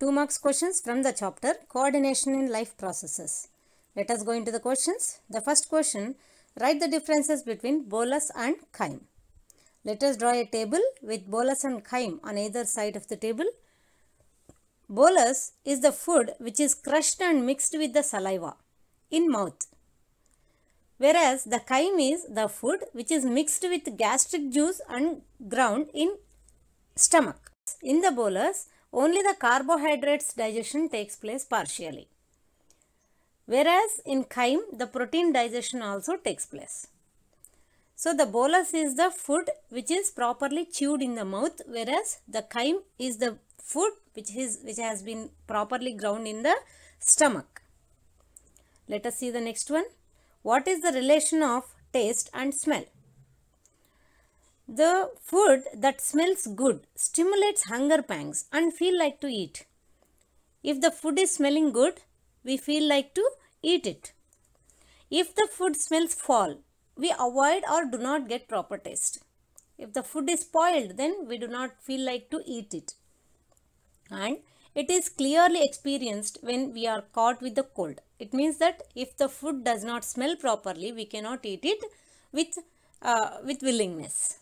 2 marks questions from the chapter Coordination in Life Processes. Let us go into the questions. The first question Write the differences between bolus and chyme. Let us draw a table with bolus and chyme on either side of the table. Bolus is the food which is crushed and mixed with the saliva in mouth. Whereas the chyme is the food which is mixed with gastric juice and ground in stomach. In the bolus, only the carbohydrates digestion takes place partially. Whereas in chyme, the protein digestion also takes place. So the bolus is the food which is properly chewed in the mouth, whereas the chyme is the food which is which has been properly ground in the stomach. Let us see the next one. What is the relation of taste and smell? The food that smells good stimulates hunger pangs and feel like to eat. If the food is smelling good, we feel like to eat it. If the food smells foul, we avoid or do not get proper taste. If the food is spoiled, then we do not feel like to eat it. And it is clearly experienced when we are caught with the cold. It means that if the food does not smell properly, we cannot eat it with, uh, with willingness.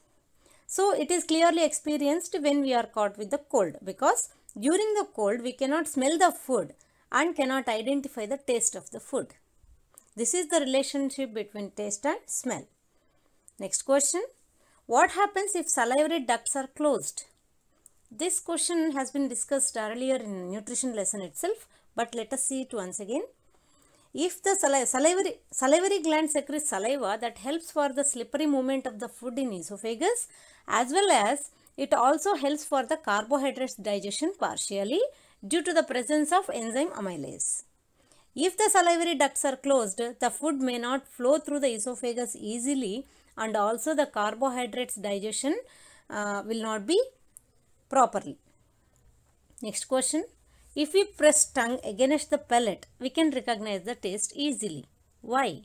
So it is clearly experienced when we are caught with the cold because during the cold we cannot smell the food and cannot identify the taste of the food. This is the relationship between taste and smell. Next question. What happens if salivary ducts are closed? This question has been discussed earlier in nutrition lesson itself but let us see it once again. If the sali salivary, salivary gland secretes saliva that helps for the slippery movement of the food in esophagus as well as it also helps for the carbohydrates digestion partially due to the presence of enzyme amylase. If the salivary ducts are closed, the food may not flow through the esophagus easily and also the carbohydrates digestion uh, will not be properly. Next question. If we press tongue against the palate, we can recognize the taste easily. Why?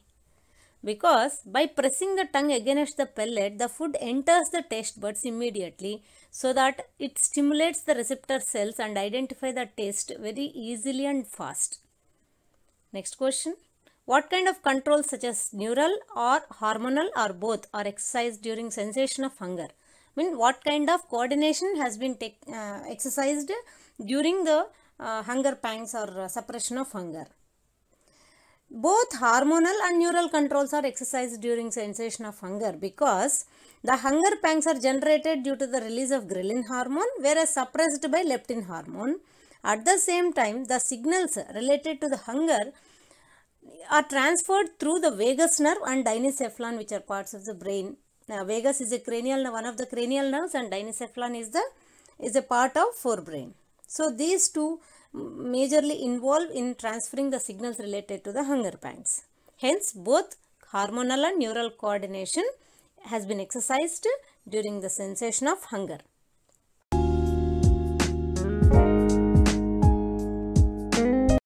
Because by pressing the tongue against the palate, the food enters the taste buds immediately so that it stimulates the receptor cells and identify the taste very easily and fast. Next question. What kind of controls such as neural or hormonal or both are exercised during sensation of hunger? I mean what kind of coordination has been uh, exercised during the uh, hunger pangs or uh, suppression of hunger? Both hormonal and neural controls are exercised during sensation of hunger because the hunger pangs are generated due to the release of ghrelin hormone whereas suppressed by leptin hormone. At the same time, the signals related to the hunger are transferred through the vagus nerve and diencephalon which are parts of the brain. Now, vagus is a cranial nerve, one of the cranial nerves and diencephalon is the is a part of forebrain. So these two majorly involve in transferring the signals related to the hunger pangs. Hence both hormonal and neural coordination has been exercised during the sensation of hunger.